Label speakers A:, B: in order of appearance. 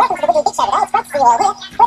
A: Welcome to the Big Show today. It's great to you